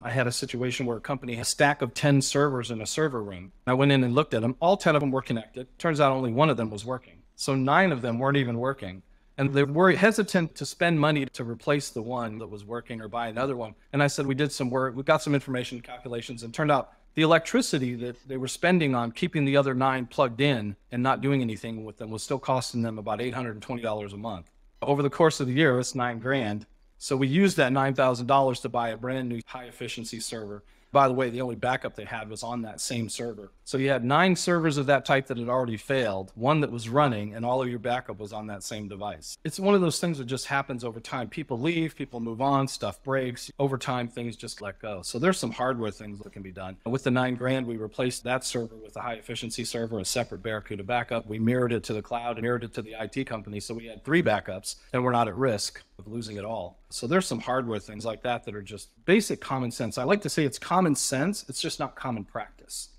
I had a situation where a company had a stack of 10 servers in a server room. I went in and looked at them. All 10 of them were connected. Turns out only one of them was working. So nine of them weren't even working. And they were hesitant to spend money to replace the one that was working or buy another one. And I said, we did some work, we got some information calculations, and turned out the electricity that they were spending on keeping the other nine plugged in and not doing anything with them was still costing them about $820 a month. Over the course of the year, it's nine grand. So we used that $9,000 to buy a brand new high efficiency server. By the way, the only backup they had was on that same server. So you had nine servers of that type that had already failed, one that was running, and all of your backup was on that same device. It's one of those things that just happens over time. People leave, people move on, stuff breaks. Over time, things just let go. So there's some hardware things that can be done. With the nine grand, we replaced that server with a high efficiency server, a separate Barracuda backup. We mirrored it to the cloud and mirrored it to the IT company. So we had three backups and we're not at risk of losing it all. So there's some hardware things like that that are just basic common sense. I like to say it's common sense, it's just not common practice.